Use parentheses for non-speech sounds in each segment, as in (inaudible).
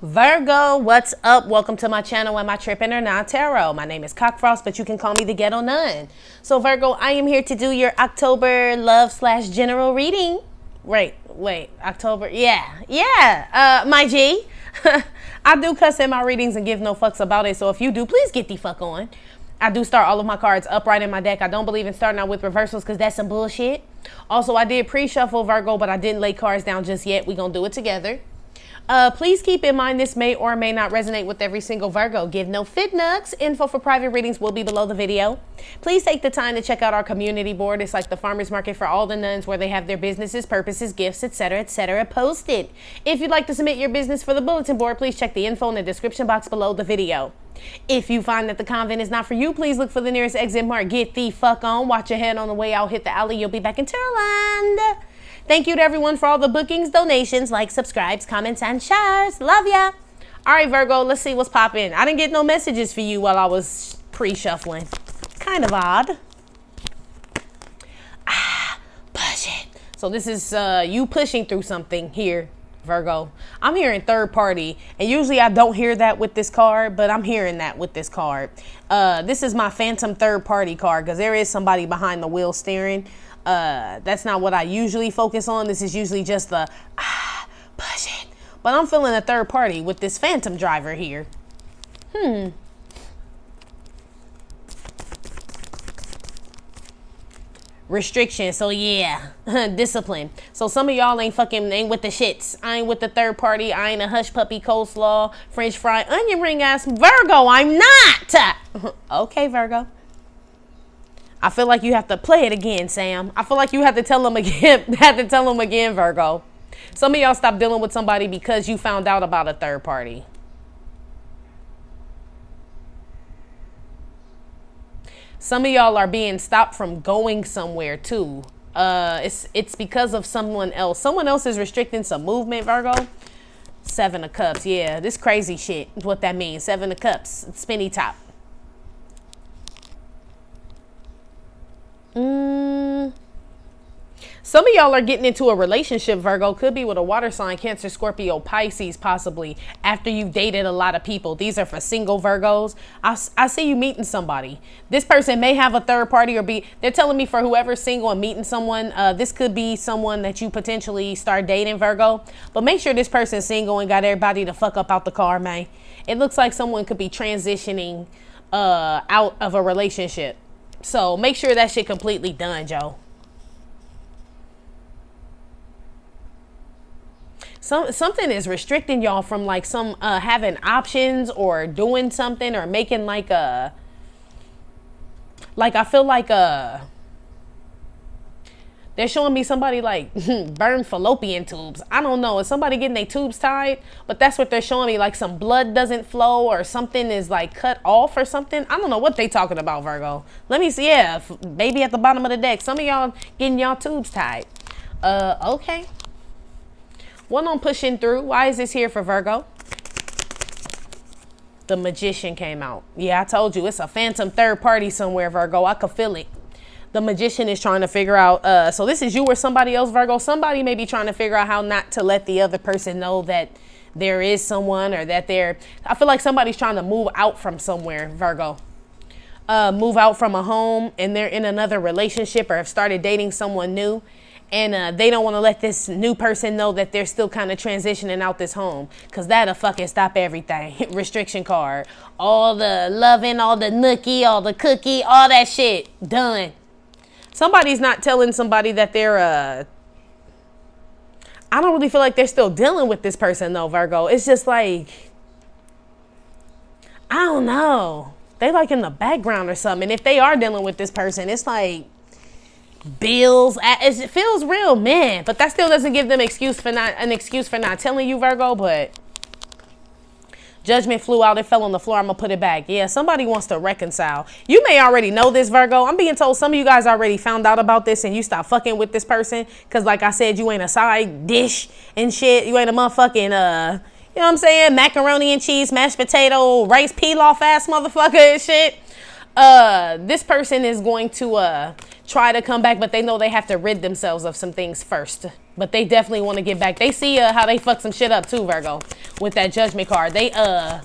Virgo, what's up? Welcome to my channel and my Trippin' or Naw Tarot. My name is Cockfrost, but you can call me the Ghetto Nun. So Virgo, I am here to do your October love slash general reading. Wait, wait, October, yeah, yeah, uh, my G. (laughs) I do cuss in my readings and give no fucks about it, so if you do, please get the fuck on. I do start all of my cards upright in my deck. I don't believe in starting out with reversals because that's some bullshit. Also, I did pre-shuffle Virgo, but I didn't lay cards down just yet. we going to do it together. Uh, please keep in mind this may or may not resonate with every single Virgo. Give no fit. Info for private readings will be below the video. Please take the time to check out our community board. It's like the farmers market for all the nuns where they have their businesses, purposes, gifts, etc., etc. posted. If you'd like to submit your business for the bulletin board, please check the info in the description box below the video. If you find that the convent is not for you, please look for the nearest exit mark. Get the fuck on. Watch your head on the way out. Hit the alley. You'll be back in Turland. Thank you to everyone for all the bookings, donations, likes, subscribes, comments, and shares. Love ya. All right, Virgo, let's see what's popping. I didn't get no messages for you while I was pre-shuffling. Kind of odd. Ah, push it. So this is uh, you pushing through something here, Virgo. I'm hearing third party, and usually I don't hear that with this card, but I'm hearing that with this card. Uh, this is my phantom third party card because there is somebody behind the wheel steering. Uh, that's not what I usually focus on. This is usually just the ah, push it. But I'm feeling a third party with this phantom driver here. Hmm. Restriction. So yeah, (laughs) discipline. So some of y'all ain't fucking ain't with the shits. I ain't with the third party. I ain't a hush puppy coleslaw, French fry, onion ring ass Virgo. I'm not. (laughs) okay, Virgo. I feel like you have to play it again, Sam. I feel like you have to tell them again, (laughs) have to tell them again, Virgo. Some of y'all stop dealing with somebody because you found out about a third party. Some of y'all are being stopped from going somewhere too. Uh, it's it's because of someone else. Someone else is restricting some movement, Virgo. Seven of Cups. Yeah, this crazy shit is what that means. Seven of Cups. Spinny top. Mm. Some of y'all are getting into a relationship, Virgo. Could be with a water sign, Cancer, Scorpio, Pisces, possibly, after you've dated a lot of people. These are for single Virgos. I, I see you meeting somebody. This person may have a third party or be, they're telling me for whoever's single and meeting someone, uh, this could be someone that you potentially start dating, Virgo. But make sure this person's single and got everybody to fuck up out the car, man. It looks like someone could be transitioning uh, out of a relationship. So make sure that shit completely done, Joe. Some, something is restricting y'all from like some uh, having options or doing something or making like a like I feel like a they're showing me somebody like (laughs) burn fallopian tubes. I don't know. Is somebody getting their tubes tied? But that's what they're showing me. Like some blood doesn't flow or something is like cut off or something. I don't know what they talking about, Virgo. Let me see. Yeah, maybe at the bottom of the deck. Some of y'all getting y'all tubes tied. Uh, okay. One on pushing through. Why is this here for Virgo? The magician came out. Yeah, I told you it's a phantom third party somewhere, Virgo. I could feel it the magician is trying to figure out uh, so this is you or somebody else virgo. Somebody may be trying to figure out how not to let the other person know that there is someone or that they're i feel like somebody's trying to move out from somewhere virgo. Uh, move out from a home and they're in another relationship or have started dating someone new and uh, they don't want to let this new person know that they're still kind of transitioning out this home. Because that'll fucking stop everything. (laughs) Restriction card. All the loving all the nookie all the cookie all that shit. Done somebody's not telling somebody that they're uh I don't really feel like they're still dealing with this person though, Virgo. It's just like I don't know. They like in the background or something. And if they are dealing with this person, it's like bills. It feels real, man. But that still doesn't give them excuse for not an excuse for not telling you, Virgo. But Judgment flew out. It fell on the floor. I'm going to put it back. Yeah, somebody wants to reconcile. You may already know this, Virgo. I'm being told some of you guys already found out about this and you stop fucking with this person. Because like I said, you ain't a side dish and shit. You ain't a motherfucking, uh, you know what I'm saying? Macaroni and cheese, mashed potato, rice pilaf ass motherfucker and shit. Uh, this person is going to, uh, try to come back, but they know they have to rid themselves of some things first. But they definitely want to get back. They see uh, how they fuck some shit up too, Virgo. with that judgment card. They uh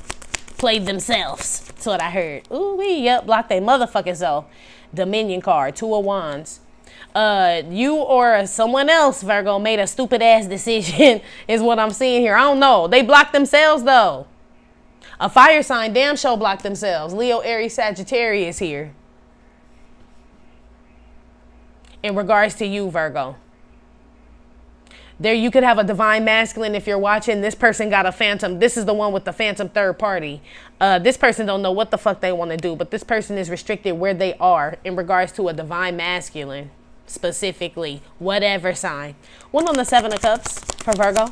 played themselves. That's what I heard. Ooh wee, yep, block they motherfucking self. Dominion card, two of wands. Uh, you or someone else, Virgo, made a stupid ass decision, (laughs) is what I'm seeing here. I don't know. They blocked themselves though. A fire sign damn show blocked themselves. Leo, Aries, Sagittarius here. In regards to you, Virgo. There you could have a divine masculine if you're watching. This person got a phantom. This is the one with the phantom third party. Uh, this person don't know what the fuck they want to do, but this person is restricted where they are in regards to a divine masculine, specifically, whatever sign. One on the seven of cups for Virgo.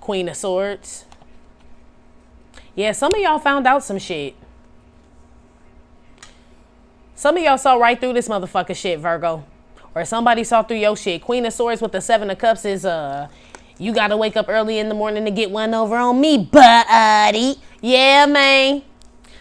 Queen of Swords. Yeah, some of y'all found out some shit. Some of y'all saw right through this motherfucker shit, Virgo. Or somebody saw through your shit. Queen of Swords with the Seven of Cups is, uh, you gotta wake up early in the morning to get one over on me, buddy. Yeah, man.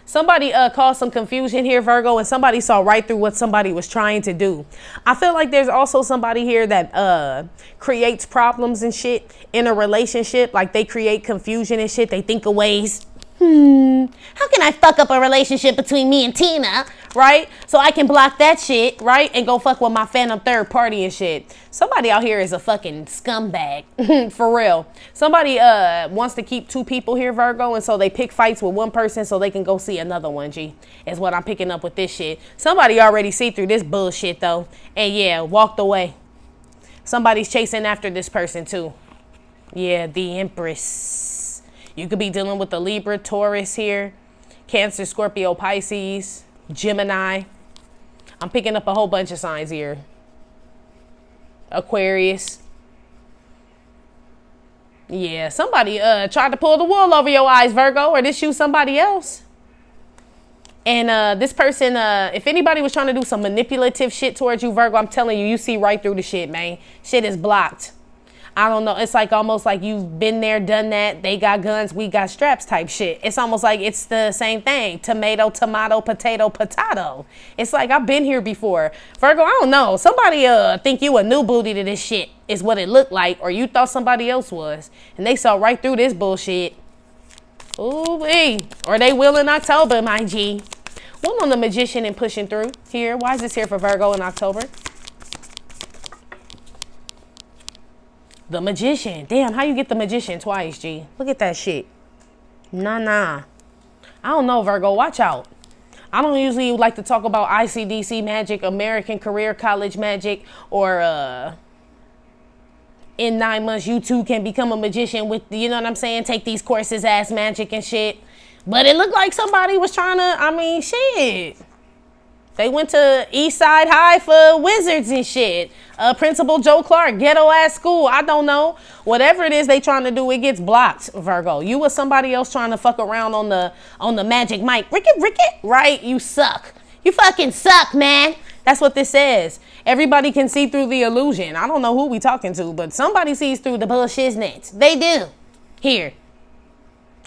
Somebody uh, caused some confusion here, Virgo, and somebody saw right through what somebody was trying to do. I feel like there's also somebody here that uh, creates problems and shit in a relationship. Like they create confusion and shit. They think of ways hmm, how can I fuck up a relationship between me and Tina, right? So I can block that shit, right? And go fuck with my phantom third party and shit. Somebody out here is a fucking scumbag, (laughs) for real. Somebody uh wants to keep two people here, Virgo, and so they pick fights with one person so they can go see another one, G. Is what I'm picking up with this shit. Somebody already see through this bullshit, though. And yeah, walked away. Somebody's chasing after this person, too. Yeah, the Empress. You could be dealing with the Libra, Taurus here, Cancer, Scorpio, Pisces, Gemini. I'm picking up a whole bunch of signs here. Aquarius. Yeah, somebody uh tried to pull the wool over your eyes, Virgo, or this you somebody else. And uh, this person, uh, if anybody was trying to do some manipulative shit towards you, Virgo, I'm telling you, you see right through the shit, man. Shit is blocked. I don't know. It's like almost like you've been there, done that. They got guns, we got straps type shit. It's almost like it's the same thing. Tomato, tomato, potato, potato. It's like I've been here before. Virgo, I don't know. Somebody uh think you a new booty to this shit is what it looked like, or you thought somebody else was, and they saw right through this bullshit. Ooh wee. Or they will in October, my G. One on the magician and pushing through here. Why is this here for Virgo in October? The magician. Damn, how you get the magician twice, G? Look at that shit. Nah, nah. I don't know, Virgo. Watch out. I don't usually like to talk about ICDC magic, American Career College magic, or uh, in nine months you too can become a magician with, you know what I'm saying? Take these courses, ass magic and shit. But it looked like somebody was trying to, I mean, shit. They went to East Side High for wizards and shit. Uh, Principal Joe Clark, ghetto ass school. I don't know. Whatever it is they trying to do, it gets blocked, Virgo. You or somebody else trying to fuck around on the on the magic mic. Ricky, Ricky, right? You suck. You fucking suck, man. That's what this says. Everybody can see through the illusion. I don't know who we talking to, but somebody sees through the bullshit. They do. Here.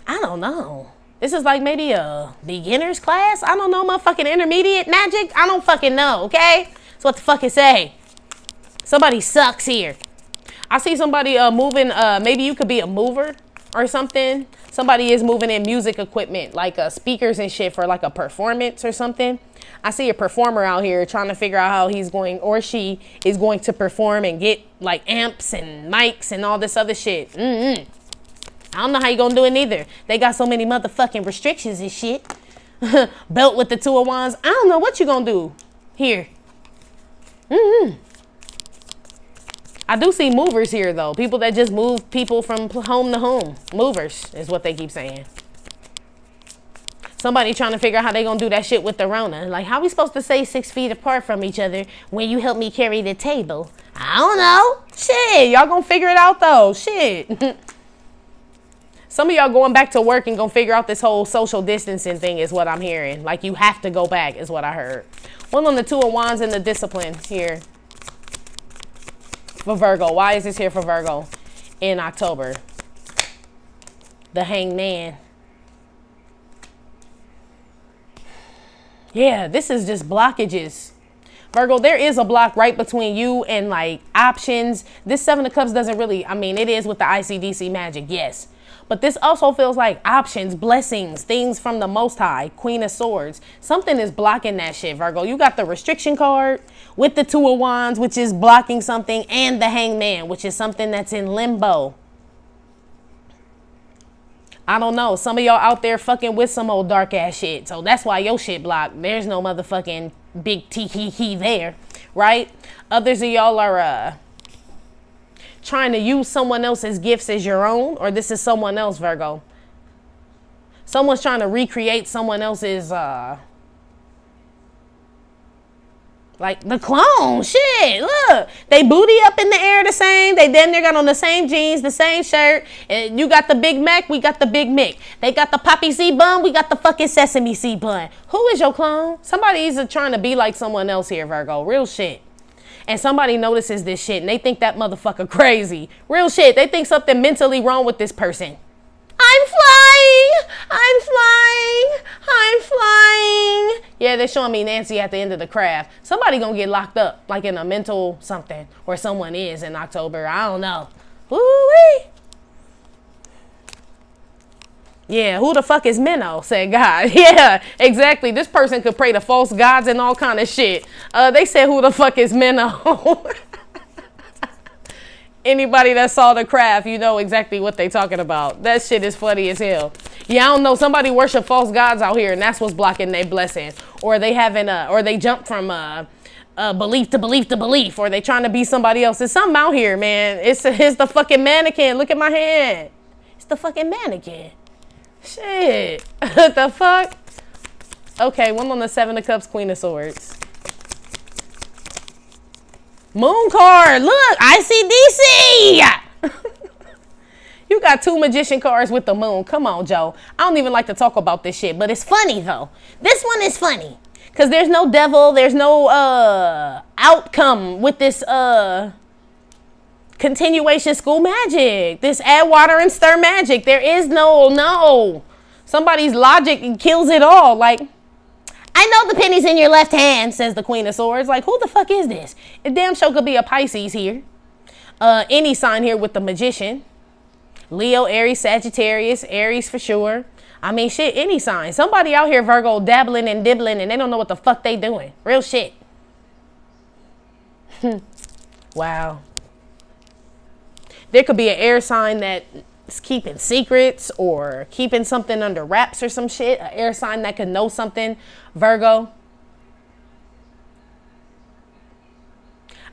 I don't know. This is like maybe a beginner's class. I don't know, motherfucking intermediate magic. I don't fucking know, okay? So what the fuck it say? Somebody sucks here. I see somebody uh, moving, uh, maybe you could be a mover or something. Somebody is moving in music equipment, like uh, speakers and shit for like a performance or something. I see a performer out here trying to figure out how he's going or she is going to perform and get like amps and mics and all this other shit. Mm-hmm. I don't know how you gonna do it neither. They got so many motherfucking restrictions and shit. (laughs) Belt with the two of wands. I don't know what you gonna do here. Mm-hmm. I do see movers here though. People that just move people from home to home. Movers is what they keep saying. Somebody trying to figure out how they gonna do that shit with the Rona. Like, how we supposed to stay six feet apart from each other when you help me carry the table? I don't know. Shit, y'all gonna figure it out though. Shit. (laughs) Some of y'all going back to work and gonna figure out this whole social distancing thing is what I'm hearing. Like you have to go back is what I heard. One on the two of wands and the discipline here for Virgo. Why is this here for Virgo in October? The hangman. Yeah, this is just blockages. Virgo, there is a block right between you and like options. This Seven of Cups doesn't really, I mean, it is with the ICDC magic, yes. But this also feels like options, blessings, things from the Most High, Queen of Swords. Something is blocking that shit, Virgo. You got the restriction card with the Two of Wands, which is blocking something, and the Hangman, which is something that's in limbo. I don't know. Some of y'all out there fucking with some old dark ass shit. So that's why your shit blocked. There's no motherfucking big tee there, right? Others of y'all are uh trying to use someone else's gifts as your own, or this is someone else, Virgo. Someone's trying to recreate someone else's uh like the clone, shit. Look, they booty up in the air the same. They then they got on the same jeans, the same shirt. And you got the Big Mac, we got the Big Mick. They got the poppy seed bun, we got the fucking sesame seed bun. Who is your clone? Somebody's trying to be like someone else here, Virgo. Real shit. And somebody notices this shit and they think that motherfucker crazy. Real shit. They think something mentally wrong with this person. I'm flying! I'm flying! I'm flying! Yeah, they're showing me Nancy at the end of the craft. Somebody gonna get locked up, like in a mental something, or someone is in October. I don't know. Woo-wee! Yeah, who the fuck is Manon? Said God. (laughs) Yeah, exactly. This person could pray to false gods and all kind of shit. Uh, they said, who the fuck is Manon? (laughs) anybody that saw the craft, you know exactly what they talking about. That shit is funny as hell. Yeah, I don't know. Somebody worship false gods out here, and that's what's blocking their blessing. Or they haven't, or they jump from uh, uh, belief to belief to belief, or they trying to be somebody else. It's something out here, man. It's it's the fucking mannequin. Look at my hand. It's the fucking mannequin. Shit. what (laughs) the fuck? Okay, one on the Seven of Cups, Queen of Swords. Moon card. Look, ICDC. (laughs) you got two magician cards with the moon. Come on, Joe. I don't even like to talk about this shit, but it's funny though. This one is funny because there's no devil. There's no uh outcome with this uh continuation school magic. This add water and stir magic. There is no no. Somebody's logic kills it all. Like I know the penny's in your left hand, says the Queen of Swords. Like, who the fuck is this? It damn sure could be a Pisces here. Uh, any sign here with the Magician. Leo, Aries, Sagittarius, Aries for sure. I mean, shit, any sign. Somebody out here, Virgo, dabbling and dibbling, and they don't know what the fuck they doing. Real shit. (laughs) wow. There could be an air sign that's keeping secrets or keeping something under wraps or some shit, an air sign that could know something, Virgo.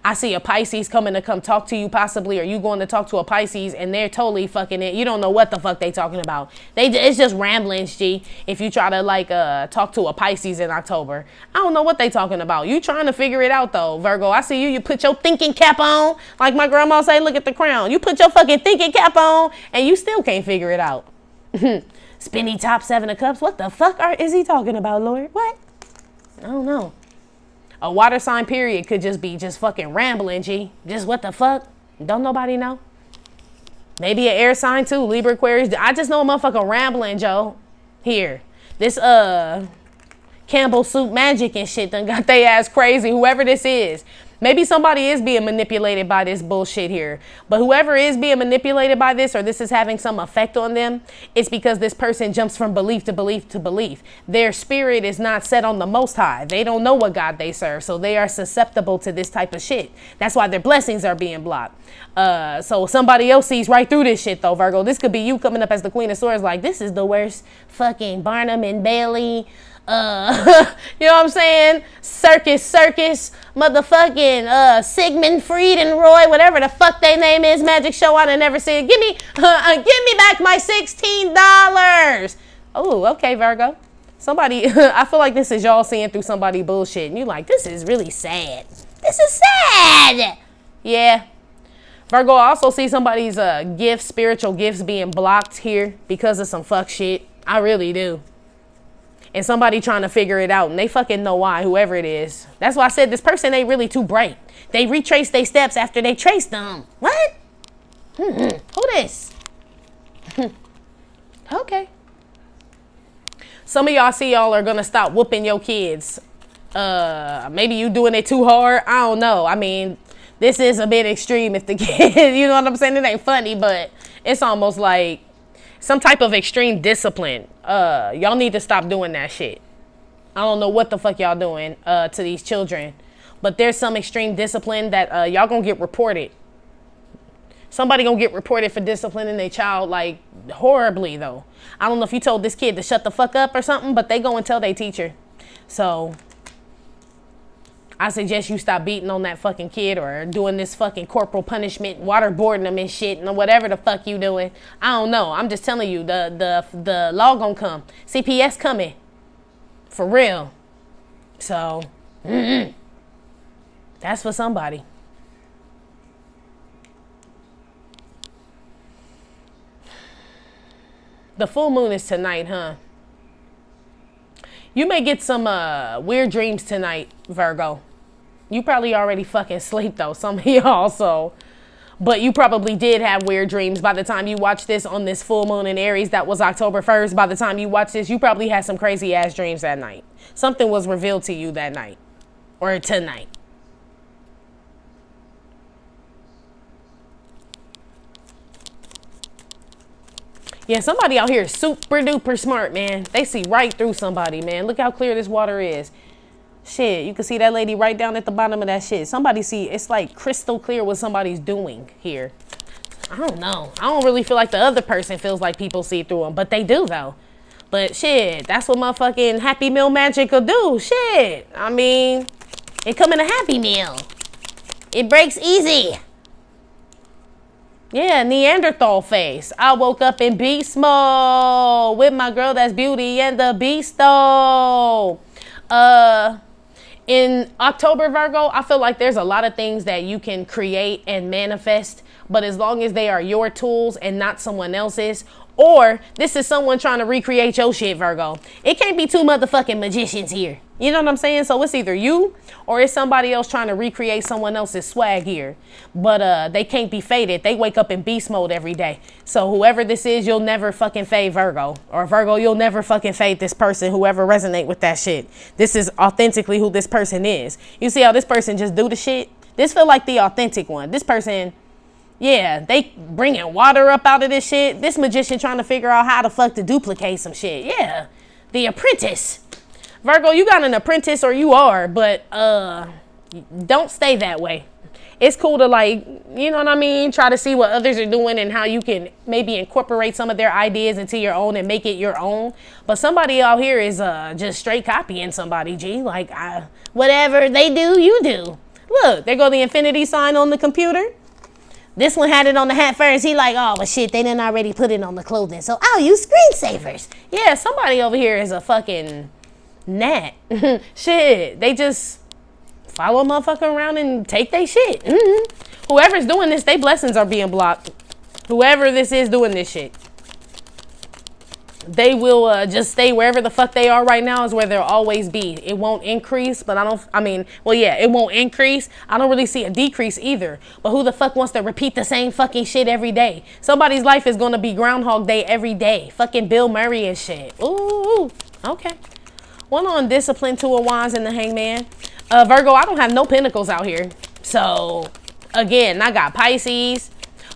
I see a Pisces coming to come talk to you possibly, or you going to talk to a Pisces and they're totally fucking it. You don't know what the fuck they talking about. They it's just ramblings, G. If you try to like uh talk to a Pisces in October, I don't know what they talking about. You trying to figure it out though, Virgo. I see you. You put your thinking cap on, like my grandma say. Look at the crown. You put your fucking thinking cap on, and you still can't figure it out. (laughs) Spinny top seven of cups. What the fuck are is he talking about, Lord? What? I don't know. A water sign period could just be just fucking rambling, G. Just what the fuck? Don't nobody know. Maybe an air sign too, Libra Aquarius. I just know a motherfucker rambling, Joe. Here. This uh Campbell soup magic and shit done got they ass crazy. Whoever this is. Maybe somebody is being manipulated by this bullshit here. But whoever is being manipulated by this or this is having some effect on them, it's because this person jumps from belief to belief to belief. Their spirit is not set on the most high. They don't know what God they serve. So they are susceptible to this type of shit. That's why their blessings are being blocked. Uh, so somebody else sees right through this shit though, Virgo. This could be you coming up as the Queen of Swords like, this is the worst fucking Barnum and Bailey uh, (laughs) you know what I'm saying? Circus, circus, motherfucking uh, Sigmund Freed and Roy, whatever the fuck they name is, magic show I never seen. Give me, (laughs) uh, give me back my sixteen dollars. Oh, okay, Virgo. Somebody, (laughs) I feel like this is y'all seeing through somebody bullshit, and you like, this is really sad. This is sad. Yeah. Virgo, I also see somebody's uh, gifts, spiritual gifts being blocked here because of some fuck shit. I really do and somebody trying to figure it out and they fucking know why, whoever it is. That's why I said this person ain't really too bright. They retrace their steps after they trace them. What? Hmm, hmm. Who this? okay. Some of y'all see y'all are gonna stop whooping your kids. Uh, maybe you doing it too hard. I don't know. I mean, this is a bit extreme if the (laughs) kid, you know what I'm saying? It ain't funny, but it's almost like some type of extreme discipline. Uh, y'all need to stop doing that shit. I don't know what the fuck y'all doing uh, to these children, but there's some extreme discipline that uh, y'all gonna get reported. Somebody gonna get reported for disciplining their child like horribly though. I don't know if you told this kid to shut the fuck up or something, but they go and tell their teacher. So I suggest you stop beating on that fucking kid or doing this fucking corporal punishment, waterboarding them and shit, and whatever the fuck you doing. I don't know. I'm just telling you, the the the law gonna come. CPS coming, for real. So, mm-mm. that's for somebody. The full moon is tonight, huh? You may get some uh, weird dreams tonight, Virgo. You probably already fucking sleep though, some of (laughs) y'all, so. But you probably did have weird dreams by the time you watched this on this full moon in Aries. That was October 1st. By the time you watched this, you probably had some crazy ass dreams that night. Something was revealed to you that night or tonight. Yeah, somebody out here is super duper smart, man. They see right through somebody, man. Look how clear this water is. Shit, you can see that lady right down at the bottom of that shit. Somebody see, it's like crystal clear what somebody's doing here. I don't know. I don't really feel like the other person feels like people see through them, but they do though. But shit, that's what motherfucking Happy Meal magic will do. Shit. I mean, it come in a Happy Meal. It breaks easy. Yeah, Neanderthal face. I woke up in beast mode with my girl that's Beauty and the Beast though. Uh in October, Virgo, I feel like there's a lot of things that you can create and manifest, but as long as they are your tools and not someone else's, or this is someone trying to recreate your shit, Virgo. It can't be two motherfucking magicians here. You know what I'm saying? So it's either you or it's somebody else trying to recreate someone else's swag here. But uh, they can't be faded. They wake up in beast mode every day. So whoever this is, you'll never fucking fade Virgo. Or Virgo, you'll never fucking fade this person, whoever resonate with that shit. This is authentically who this person is. You see how this person just do the shit? This feel like the authentic one. This person, yeah, they bringing water up out of this shit. This magician trying to figure out how the fuck to duplicate some shit. Yeah, the apprentice. Virgo, you got an apprentice or you are, but uh, don't stay that way. It's cool to like, you know what I mean? Try to see what others are doing and how you can maybe incorporate some of their ideas into your own and make it your own. But somebody out here is uh, just straight copying somebody, G. Like, I, whatever they do, you do. Look, there go the infinity sign on the computer. This one had it on the hat first. He like, oh, but shit, they didn't already put it on the clothing. So I'll use screensavers. Yeah, somebody over here is a fucking gnat. (laughs) shit, they just follow a motherfucker around and take their shit. Mm-hmm. Whoever's doing this, their blessings are being blocked. Whoever this is doing this shit. They will uh, just stay wherever the fuck they are right now is where they'll always be. It won't increase, but I don't, I mean, well, yeah, it won't increase. I don't really see a decrease either. But who the fuck wants to repeat the same fucking shit every day? Somebody's life is going to be Groundhog Day every day. Fucking Bill Murray and shit. Ooh, okay. One on discipline, two of wands, and the hangman. Uh, Virgo, I don't have no pentacles out here. So, again, I got Pisces.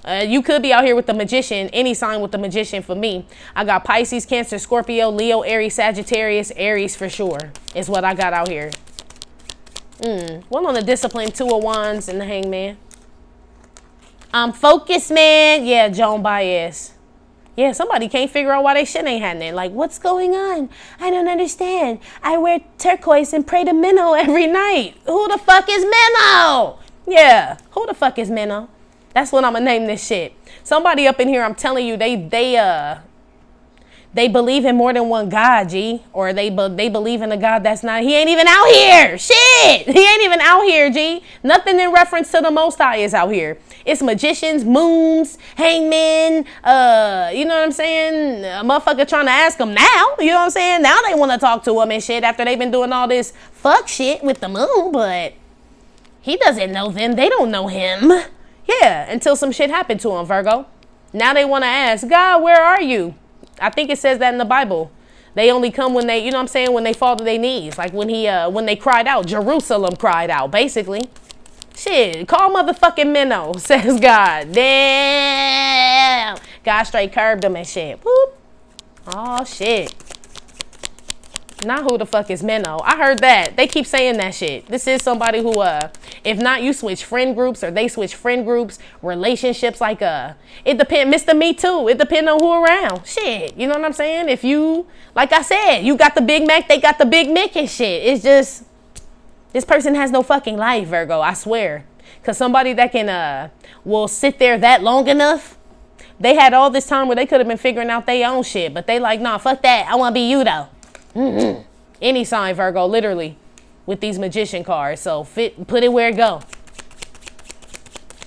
Uh, you could be out here with the magician, any sign with the magician for me. I got Pisces, Cancer, Scorpio, Leo, Aries, Sagittarius, Aries for sure is what I got out here. Mm. One on the discipline, two of wands, and the hangman. I'm focused, man. Yeah, Joan Baez. Yeah, somebody can't figure out why they shit ain't happening. Like, what's going on? I don't understand. I wear turquoise and pray to Manon every night. Who the fuck is Manon? Yeah, who the fuck is Manon? That's what I'm gonna name this shit. Somebody up in here, I'm telling you, they they uh they believe in more than one God, G, or they they believe in a God that's not. He ain't even out here. Shit, (laughs) he ain't even out here, G. Nothing in reference to the Most High is out here. It's magicians, moons, hangmen. Uh, you know what I'm saying? A motherfucker trying to ask them now. You know what I'm saying? Now they want to talk to him and shit after they've been doing all this fuck shit with the moon, but he doesn't know them. They don't know him. Yeah, until some shit happened to him, Virgo. Now they want to ask, God, where are you? I think it says that in the Bible. They only come when they, you know I'm saying, when they fall to their knees. Like when he, uh, when they cried out, Jerusalem cried out, basically. Shit, call motherfucking Manon, (laughs) says God. Damn. God straight curved him and shit. Whoop. Oh, shit. Not who the fuck is Manon. I heard that. They keep saying that shit. This is somebody who, uh, if not, you switch friend groups or they switch friend groups, relationships, like, uh, it depend, Mr. Me Too. It depend on who around. Shit. You know what I'm saying? If you, like I said, you got the Big Mac, they got the Big Mick and shit. It's just, this person has no fucking life, Virgo. I swear. Because somebody that can, uh, will sit there that long enough, they had all this time where they could have been figuring out their own shit, but they like, nah, fuck that. I want to be you though. Any sign, Virgo, literally, with these magician cards. So fit, put it where it go.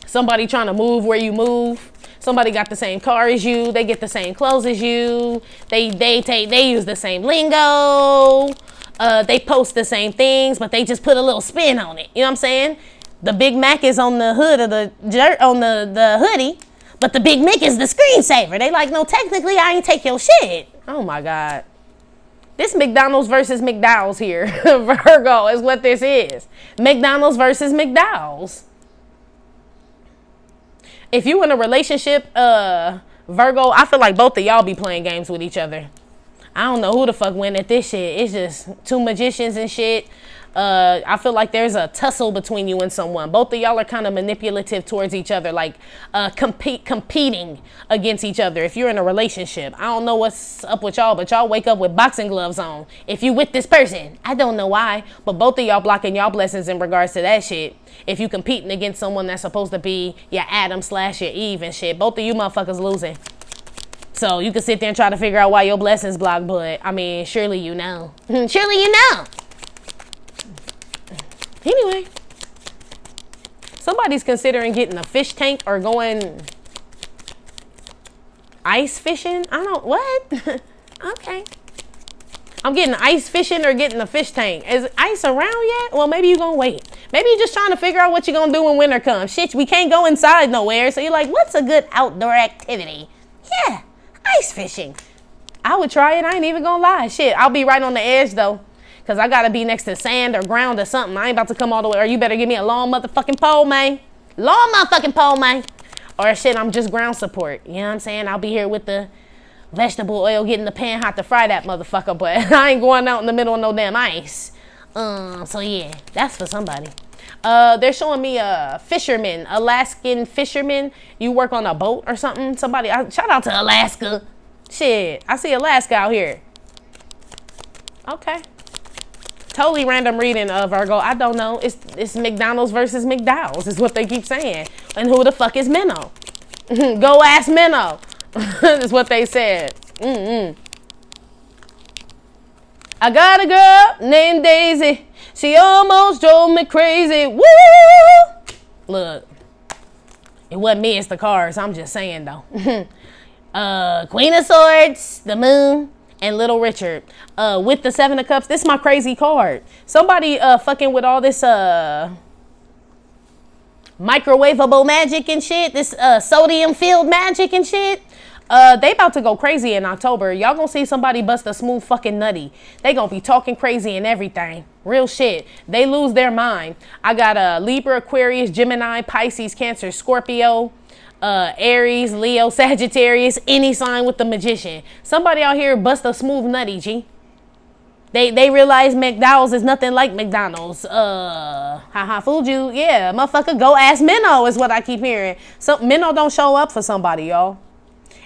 Somebody trying to move where you move. Somebody got the same car as you. They get the same clothes as you. They they take they use the same lingo. Uh, they post the same things, but they just put a little spin on it. You know what I'm saying? The Big Mac is on the hood of the on the the hoodie, but the Big Mick is the screensaver. They like, no, technically I ain't take your shit. Oh my God. This McDonald's versus McDowell's here. (laughs) Virgo is what this is. McDonald's versus McDowell's. If you in a relationship, uh, Virgo, I feel like both of y'all be playing games with each other. I don't know who the fuck win at this shit. It's just two magicians and shit uh, I feel like there's a tussle between you and someone. Both of y'all are kind of manipulative towards each other, like uh, compete competing against each other. If you're in a relationship, I don't know what's up with y'all, but y'all wake up with boxing gloves on. If you with this person, I don't know why, but both of y'all blocking y'all blessings in regards to that shit. If you competing against someone that's supposed to be your Adam slash your Eve and shit, both of you motherfuckers losing. So you can sit there and try to figure out why your blessings blocked, but I mean, surely you know. (laughs) surely you know. Anyway, somebody's considering getting a fish tank or going ice fishing. I don't, what? (laughs) okay. I'm getting ice fishing or getting a fish tank. Is ice around yet? Well, maybe you're to wait. Maybe you're just trying to figure out what you're going to do when winter comes. Shit, we can't go inside nowhere. So you're like, what's a good outdoor activity? Yeah, ice fishing. I would try it. I ain't even to lie. Shit, I'll be right on the edge though. Cause I gotta be next to sand or ground or something. I ain't about to come all the way. Or you better give me a long motherfucking pole, man. Long motherfucking pole, man. Or shit, I'm just ground support. You know what I'm saying? I'll be here with the vegetable oil getting the pan hot to fry that motherfucker, but (laughs) I ain't going out in the middle of no damn ice. Um, so yeah, that's for somebody. Uh, they're showing me a fisherman, Alaskan fisherman. You work on a boat or something. Somebody, uh, shout out to Alaska. Shit, I see Alaska out here. Okay totally random reading of Virgo. I don't know. It's it's McDonald's versus McDowell's is what they keep saying. And who the fuck is Manon? (laughs) Go ask Manon. (laughs) is what they said. Mm-mm. I got a girl named Daisy. She almost drove me crazy. Woo! Look, it wasn't me, it's the cars. I'm just saying though. (laughs) uh, Queen of Swords, the moon, and Little Richard uh, with the Seven of Cups. This is my crazy card. Somebody uh, fucking with all this uh, microwavable magic and shit. This uh, sodium filled magic and shit. Uh, they about to go crazy in October. Y'all gonna see somebody bust a smooth fucking nutty. They gonna be talking crazy and everything. Real shit. They lose their mind. I got a Libra, Aquarius, Gemini, Pisces, Cancer, Scorpio uh, Aries, Leo, (laughs) Sagittarius, any sign with the magician. Somebody out here bust a smooth nutty, G. They they realize McDonald's is nothing like McDonald's. Uh, haha, fooled you. Yeah, motherfucker, go ask Manon is what I keep hearing. So Manon don't show up for somebody, y'all.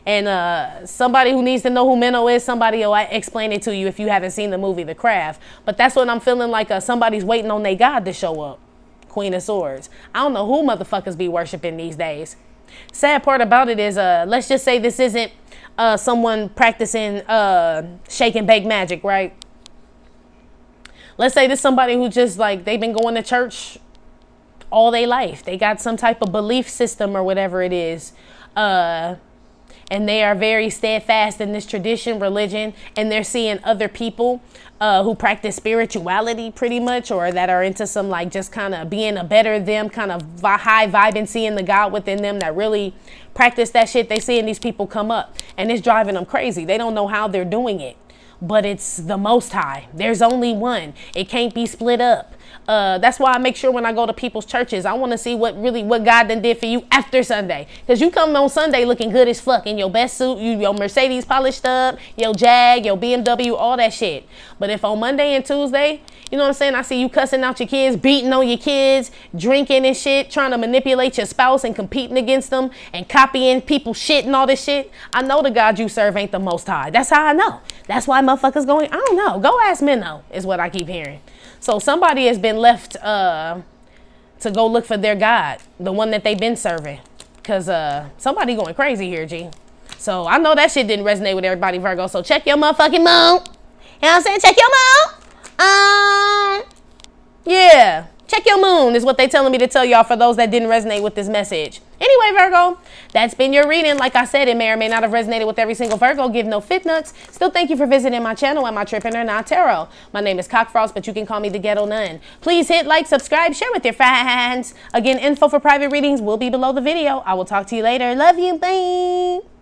And uh, somebody who needs to know who Manon is, somebody will explain it to you if you haven't seen the movie The Craft. But that's what I'm feeling like uh, somebody's waiting on their God to show up. Queen of Swords. I don't know who motherfuckers be worshiping these days. Sad part about it is, uh, let's just say this isn't uh, someone practicing uh, shake and bake magic, right? Let's say this somebody who just like they've been going to church all their life. They got some type of belief system or whatever it is. Uh, and they are very steadfast in this tradition, religion, and they're seeing other people uh, who practice spirituality pretty much, or that are into some like just kind of being a better them, kind of high vibe and seeing the God within them that really practice that shit. They seeing these people come up, and it's driving them crazy. They don't know how they're doing it. but it's the most high. There's only one. It can't be split up. Uh, that's why I make sure when I go to people's churches, I want to see what really what God done did for you after Sunday. Because you come on Sunday looking good as fuck in your best suit, you your Mercedes polished up, your Jag, your BMW, all that shit. But if on Monday and Tuesday, you know what I'm saying, I see you cussing out your kids, beating on your kids, drinking and shit, trying to manipulate your spouse and competing against them and copying people's shit and all this shit, I know the God you serve ain't the most high. That's how I know. That's why motherfuckers going, I don't know. Go ask Manon, is what I keep hearing. So somebody has been left uh, to go look for their God, the one that they've been serving. Because uh, somebody going crazy here, G. So I know that shit didn't resonate with everybody, Virgo. So check your motherfucking moon. You know what I'm saying? Check your moon. Um, yeah. Check your moon is what they telling me to tell y'all for those that didn't resonate with this message. Anyway, Virgo, that's been your reading. Like I said, it may or may not have resonated with every single Virgo. Give no fit nuts. Still, thank you for visiting my channel and my Tripping or Naw Tarot. My name is Cockfrost, but you can call me the Ghetto Nun. Please hit like, subscribe, share with your friends. Again, info for private readings will be below the video. I will talk to you later. Love you. Bye.